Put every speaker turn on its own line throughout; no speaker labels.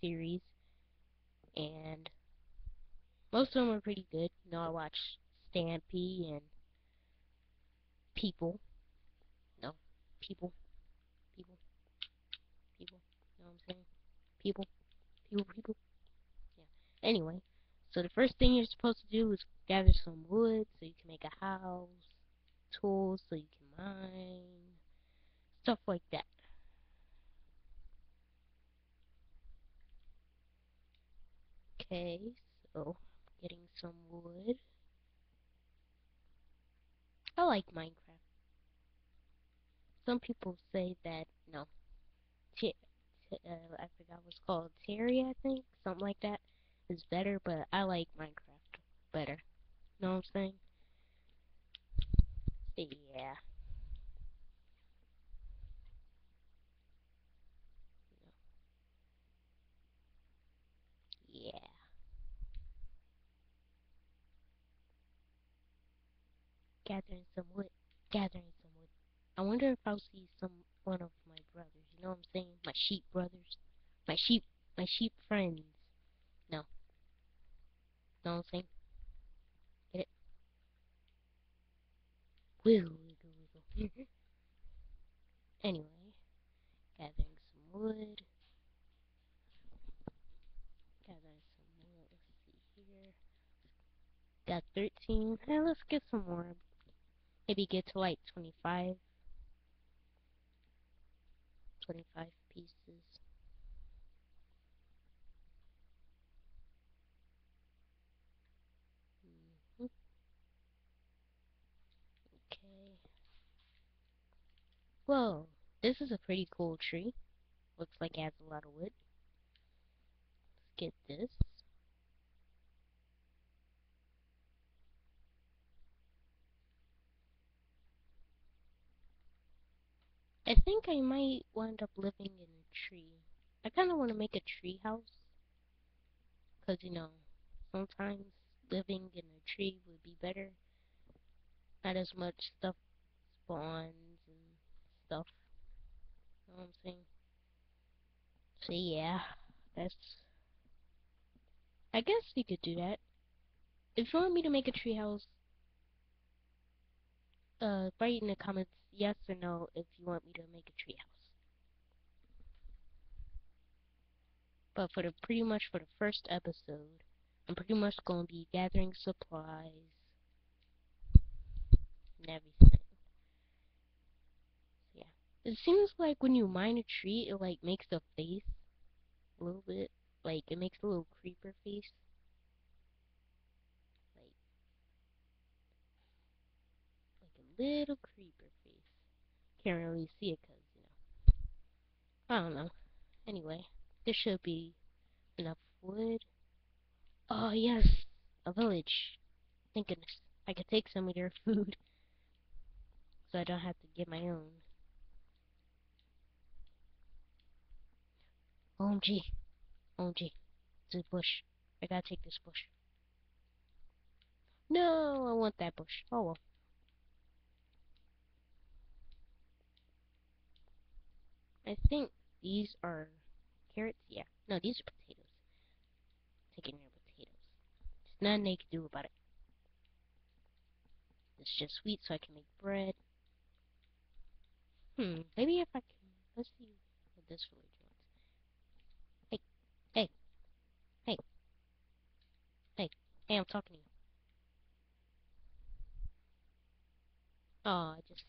series, and most of them are pretty good. You know, I watch Stampy and People. No, People, People, People. You know what I'm saying? People, people, people. Yeah. Anyway, so the first thing you're supposed to do is gather some wood so you can make a house, tools so you can mine, stuff like that. Okay, so getting some wood. I like Minecraft. Some people say that no, t uh, I forgot what's called Terry, I think, something like that, is better. But I like Minecraft better. Know what I'm saying? Yeah. Yeah. Gathering some wood. Gathering some wood. I wonder if I'll see some one of my brothers. You know what I'm saying? My sheep brothers. My sheep. My sheep friends. No. Know what I'm saying? Get it? Wiggle, wiggle, wiggle. anyway, gathering some wood. Gathering some wood. Let's see here. Got 13. Hey, let's get some more. Maybe get to like 25. 25 pieces. Mm -hmm. Okay. Whoa, this is a pretty cool tree. Looks like it has a lot of wood. Let's get this. I think I might wind up living in a tree. I kind of want to make a tree house. Because, you know, sometimes living in a tree would be better. Not as much stuff spawns and stuff. You know what I'm saying? So, yeah. That's... I guess you could do that. If you want me to make a tree house, uh, write in the comments yes or no if you want me to make a treehouse. But for the pretty much for the first episode, I'm pretty much going to be gathering supplies and everything. Yeah. It seems like when you mine a tree, it like makes a face a little bit. Like it makes a little creeper face. Like, like a little creeper can't really see it because, you know, I don't know. Anyway, there should be enough wood. Oh, yes, a village. Thank goodness. I could take some of their food so I don't have to get my own. OMG. OMG. This bush. I gotta take this bush. No, I want that bush. Oh well. I think these are carrots. Yeah. No, these are potatoes. Taking your potatoes. There's nothing they can do about it. It's just sweet so I can make bread. Hmm, maybe if I can, let's see what this village wants. Hey, hey, hey, hey, hey, I'm talking to you. Oh, I just.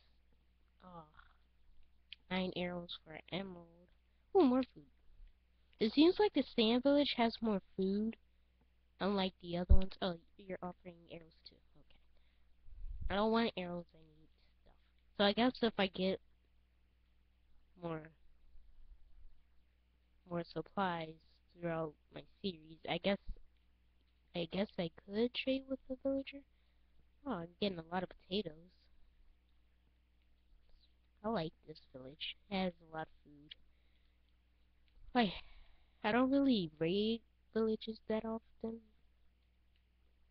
Nine arrows for an emerald. Oh, more food. It seems like the sand village has more food, unlike the other ones. Oh, you're offering arrows too. Okay. I don't want arrows, I need stuff. So I guess if I get more more supplies throughout my series, I guess I guess I could trade with the villager. Oh, I'm getting a lot of potatoes. I like this village. It has a lot of food. Like, I don't really raid villages that often.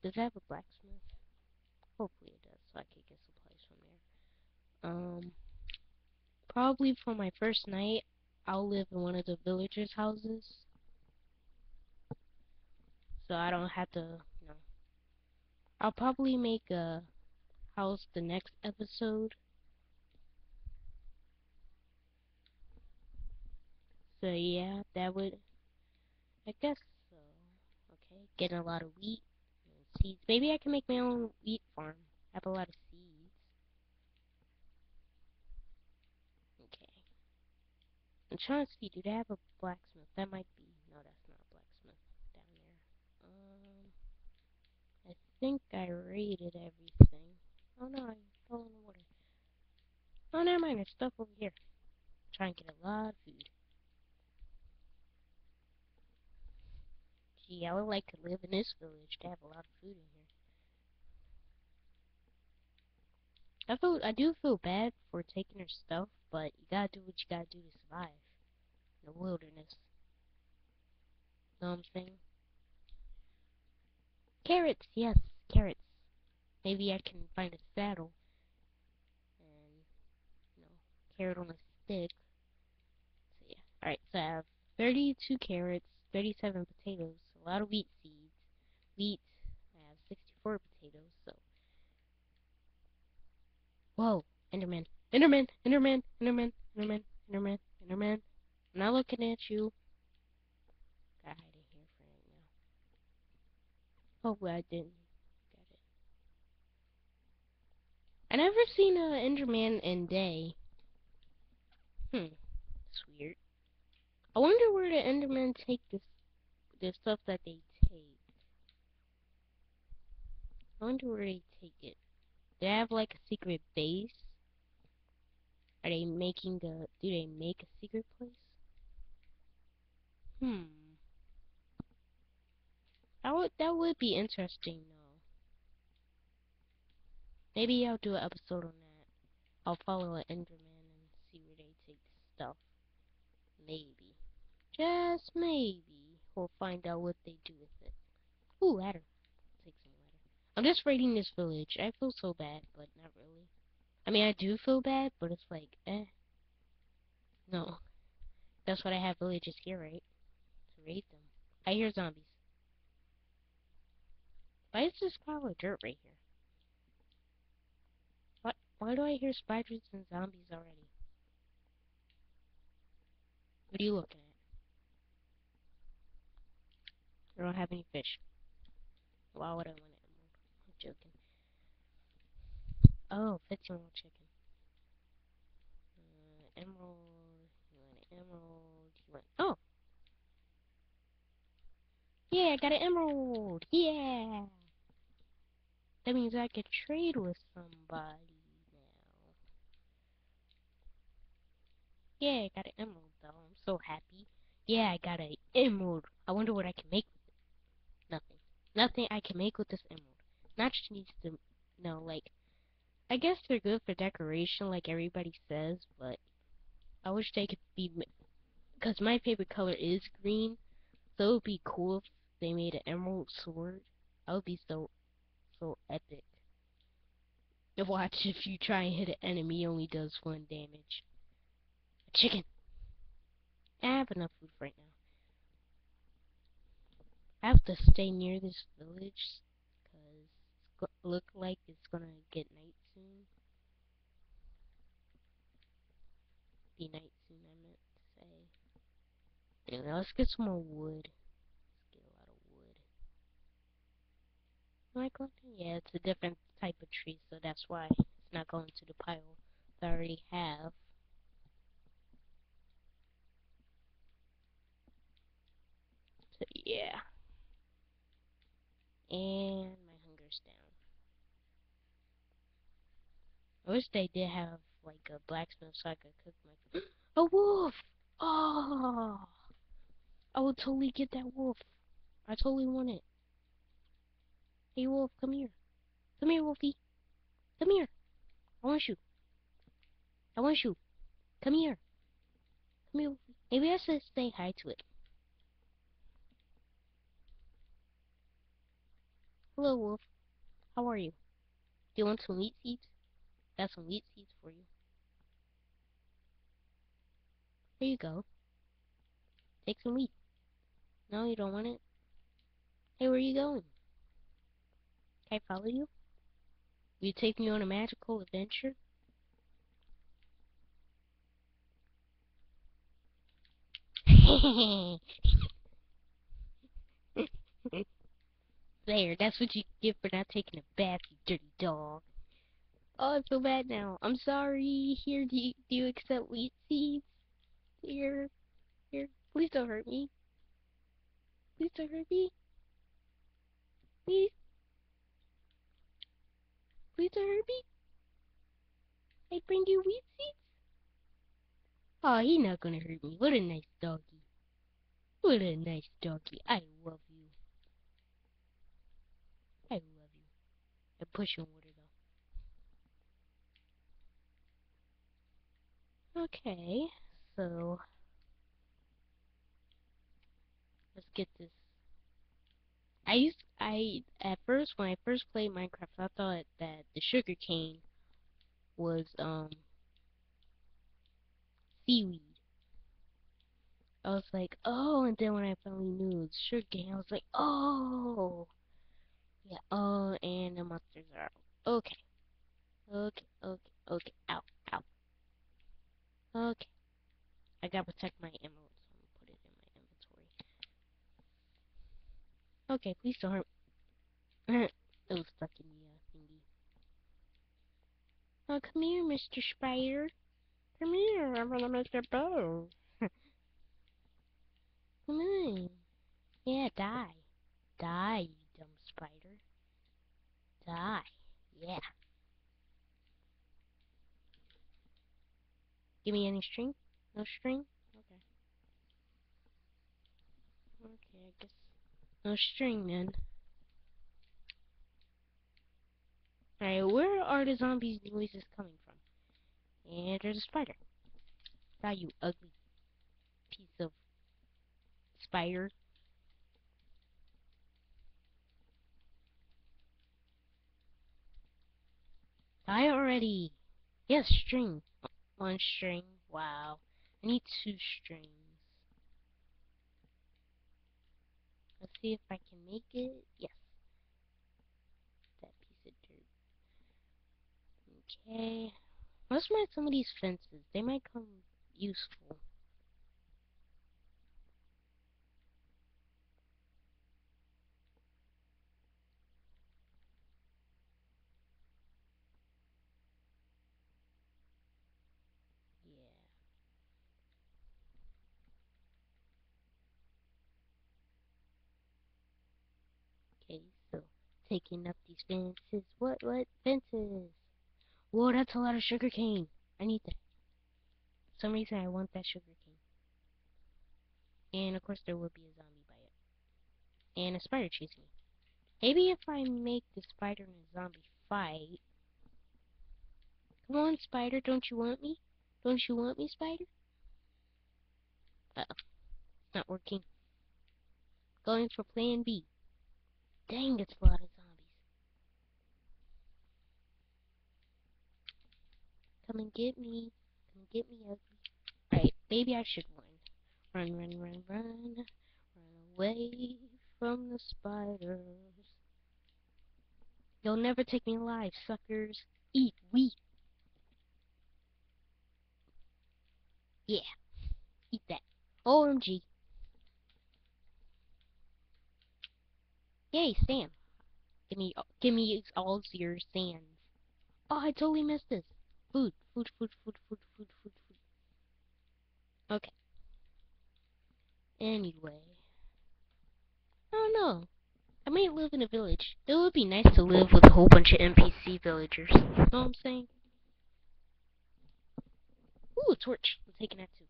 Does it have a blacksmith? Hopefully it does, so I can get supplies from there. Um, probably for my first night, I'll live in one of the villagers' houses. so I don't have to, you know. I'll probably make a house the next episode. So yeah, that would, I guess so. Okay, getting a lot of wheat and seeds. Maybe I can make my own wheat farm. I have a lot of seeds. Okay. I'm trying to see, do they have a blacksmith? That might be, no that's not a blacksmith down there. Um, I think I raided everything. Oh no, I fell in the water. Oh, never mind, there's stuff over here. Try and get a lot of food. Gee, I would like to live in this village to have a lot of food in here. I feel I do feel bad for taking her stuff, but you gotta do what you gotta do to survive in the wilderness. Know what I'm saying? Carrots, yes, carrots. Maybe I can find a saddle and you know, carrot on a stick. So yeah. Alright, so I have 32 carrots, 37 potatoes, a lot of wheat seeds. Wheat, I have 64 potatoes, so. Whoa, Enderman. Enderman, Enderman, Enderman, Enderman, Enderman, Enderman. I'm not looking at you. Gotta hide in here for right now. Hopefully I didn't get it. I never seen an Enderman in day. Hmm, weird. I wonder where the Endermen take this the stuff that they take. I wonder where they take it. Do they have like a secret base? Are they making the do they make a secret place? Hmm. That would that would be interesting though. Maybe I'll do an episode on that. I'll follow an Enderman and see where they take stuff. Maybe. Just maybe we'll find out what they do with it. Ooh, ladder. Take some ladder. I'm just raiding this village. I feel so bad, but not really. I mean, I do feel bad, but it's like, eh. No. That's what I have villages here, right? To raid them. I hear zombies. Why is this pile of dirt right here? What? Why do I hear spiders and zombies already? What are you looking at? I don't have any fish. Why would I want it? I'm joking. Oh, 15 more chicken. Uh, emerald. You want an emerald? You want. Oh! Yeah, I got an emerald! Yeah! That means I can trade with somebody now. Yeah, I got an emerald though. I'm so happy. Yeah, I got an emerald. I wonder what I can make nothing I can make with this emerald. Not just needs to know, like, I guess they're good for decoration, like everybody says, but I wish they could be, because my favorite color is green, so it would be cool if they made an emerald sword. That would be so, so epic. Watch if you try and hit an enemy, only does one damage. A chicken! I have enough food right now. I have to stay near this village because look like it's gonna get night soon. Be night soon, I meant to say. Anyway, let's get some more wood. Let's get a lot of wood. Am I collecting? Yeah, it's a different type of tree, so that's why it's not going to the pile that I already have. So yeah and my hunger's down. I wish they did have like a blacksmith so I could cook my food. A wolf! Oh! I would totally get that wolf. I totally want it. Hey wolf, come here. Come here, Wolfie. Come here. I want you. I want you. Come here. Come here, Wolfie. Maybe I should say hi to it. Hello, Wolf. How are you? Do you want some wheat seeds? Got some wheat seeds for you. Here you go. Take some wheat. No, you don't want it? Hey, where are you going? Can I follow you? Will you take me on a magical adventure? there, that's what you get for not taking a bath, you dirty dog. Oh, I feel bad now. I'm sorry. Here, do you, do you accept wheat seeds? Here, here. Please don't hurt me. Please don't hurt me. Please. Please don't hurt me. I bring you wheat seeds? Oh, he's not gonna hurt me. What a nice doggy. What a nice doggy. I love you. I love you. I push you water though. Okay, so let's get this. I used I at first when I first played Minecraft I thought that the sugar cane was um seaweed. I was like, oh, and then when I finally knew it was sugarcane, I was like, oh, yeah, oh, and the monsters are out. Okay, okay, okay, okay, ow, ow. Okay, I gotta protect my emeralds, so I'm gonna put it in my inventory. Okay, please don't hurt. it was stuck in the uh, thingy. Oh, come here, Mr. Spider. Come here, I'm gonna make a bow. Come on. Yeah, die. Die. Die. Yeah. Give me any string? No string? Okay. Okay, I guess no string then. Alright, where are the zombies' noises coming from? And there's a spider. Die, you ugly piece of spider. Die already! Yes, string. One string. Wow. I need two strings. Let's see if I can make it. Yes. That piece of dirt. Okay. Let's mark some of these fences. They might come useful. Okay, so taking up these fences. What, what fences? Whoa, that's a lot of sugar cane. I need that. For some reason, I want that sugar cane. And of course, there will be a zombie by it. And a spider chasing me. Maybe if I make the spider and the zombie fight. Come on, spider, don't you want me? Don't you want me, spider? Uh oh. It's not working. Going for plan B. Dang, it's a lot of zombies. Come and get me. Come and get me, ugly. Right, maybe I should run. Run, run, run, run. Run away from the spiders. You'll never take me alive, suckers. Eat wheat. Yeah. Eat that. OMG. Yay, sand. Give me, give me all your sands. Oh, I totally missed this. Food, food, food, food, food, food, food, food. Okay. Anyway. I don't know. I might live in a village. It would be nice to live with a whole bunch of NPC villagers. You know what I'm saying? Ooh, a torch. I'm taking that too.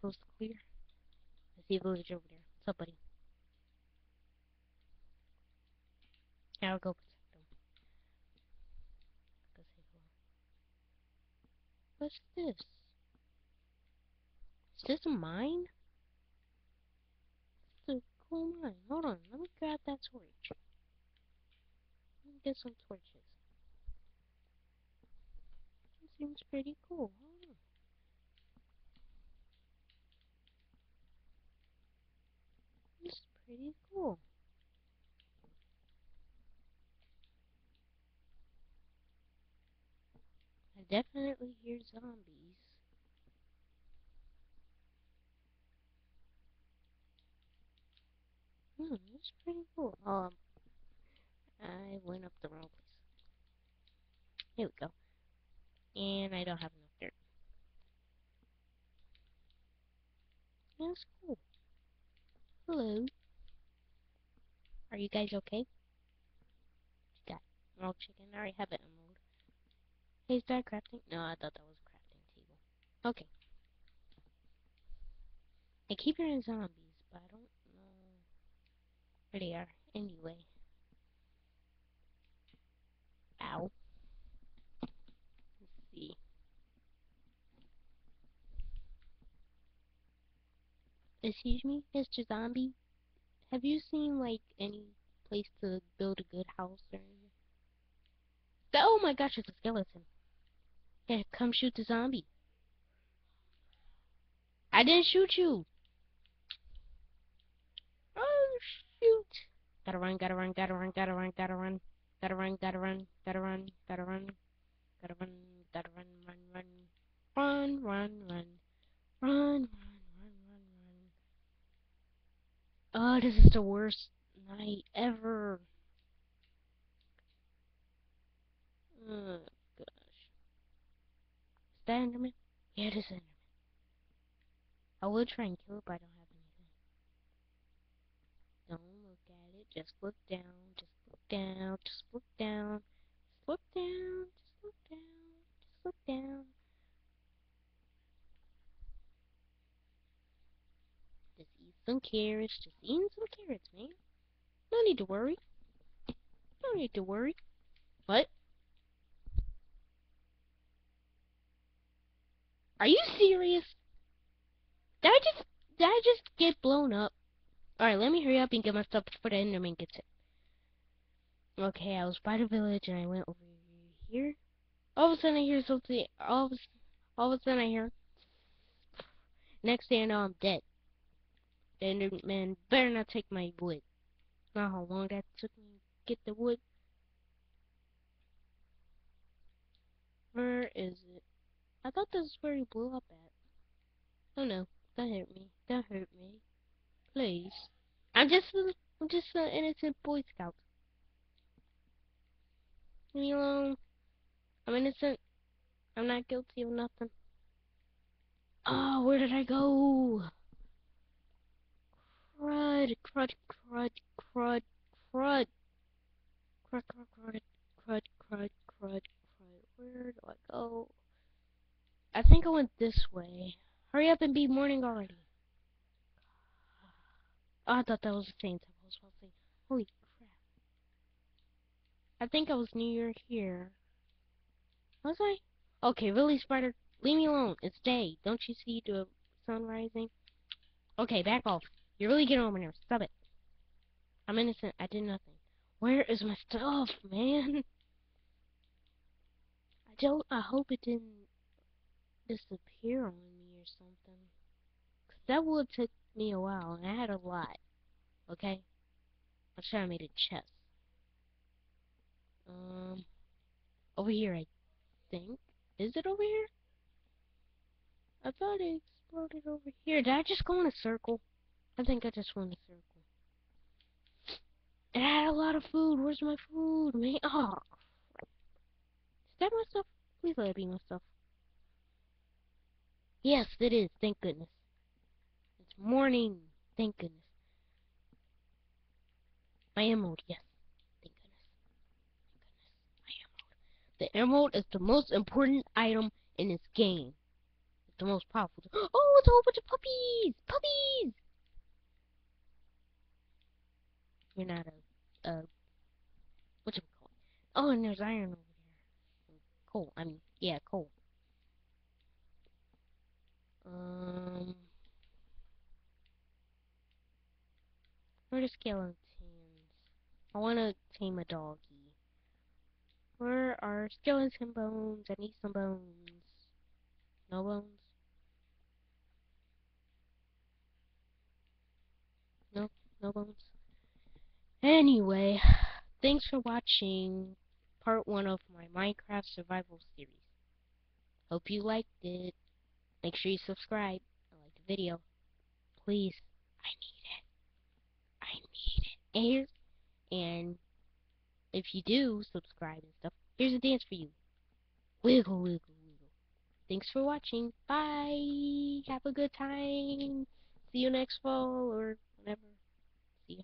Close to clear. I see a villager over there. What's up, buddy? I'll. Go say hello. What's this? Is this a mine? It's a cool mine. Hold on, let me grab that torch. Let me get some torches. It seems pretty cool. Huh? It's pretty cool. Definitely hear zombies. Hmm, that's pretty cool. Um, I went up the wrong place. Here we go. And I don't have enough dirt. That's cool. Hello. Are you guys okay? Got emerald chicken. I already have it emerald. Is that crafting? No, I thought that was a crafting table. Okay. I keep hearing zombies, but I don't know where they are. Anyway. Ow. Let's see. Excuse me, Mr. Zombie? Have you seen, like, any place to build a good house or anything? Oh my gosh, it's a skeleton. Yeah, come shoot the zombie. I didn't shoot you. Oh, shoot. Gotta run, gotta run, gotta run, gotta run, gotta run. Gotta run, gotta run, gotta run, gotta run. Gotta run, gotta run, run, run. Run, run, run. Run, run, run, run, run. Oh, this is the worst night ever. Oh. Is Enderman? Yeah, it is Enderman. I will try and kill it, but I don't have anything. Don't look at it. Just look down. Just look down. Just look down. Just look down. Just look down. Just look down. Just eat some carrots. Just eating some carrots, man. No need to worry. No need to worry. What? Are you serious? Did I just did I just get blown up? Alright, let me hurry up and get my stuff before the Enderman gets it. Okay, I was by the village and I went over here. All of a sudden I hear something all of a, all of a sudden I hear Next thing I know I'm dead. The Enderman better not take my wood. Not how long that took me to get the wood. Where is it? I thought this is where he blew up at. Oh no, don't hurt me. Don't hurt me. Please. I'm just I'm just an innocent Boy Scout. Leave me alone. I'm innocent. I'm not guilty of nothing. Oh, where did I go? Crud, crud, crud. Crud, crud, crud, crud, crud, crud, crud. Where do I go? I think I went this way. Hurry up and be morning already. Oh, I thought that was the same time I was to. Holy crap. I think I was near here. Was I? Okay, really, Spider, leave me alone. It's day. Don't you see the sun rising? Okay, back off. You're really getting on my nerves. Stop it. I'm innocent. I did nothing. Where is my stuff, man? I don't. I hope it didn't disappear on me or something. Cause that would took me a while, and I had a lot. Okay? I'm sure I made a chest. Um, over here, I think. Is it over here? I thought it exploded over here. Did I just go in a circle? I think I just went in a circle. It had a lot of food. Where's my food, man? Oh. Is that my stuff? Please let it be my stuff. Yes, it is. Thank goodness. It's morning. Thank goodness. My emerald, yes. Thank goodness. Thank goodness. My emerald. The emerald is the most important item in this game. It's the most powerful. Oh, it's a whole bunch of puppies! Puppies! You're not a, what you call it? Oh, and there's iron over there. Coal. I mean, yeah, coal. Um, where are the skeletons? I want to tame a doggy. Where are skeleton bones? I need some bones. No bones? No? no bones. Anyway, thanks for watching part one of my Minecraft survival series. Hope you liked it. Make sure you subscribe and like the video. Please, I need it. I need it. And, and if you do subscribe and stuff, here's a dance for you. Wiggle, wiggle, wiggle. Thanks for watching. Bye. Have a good time. See you next fall or whenever. See ya.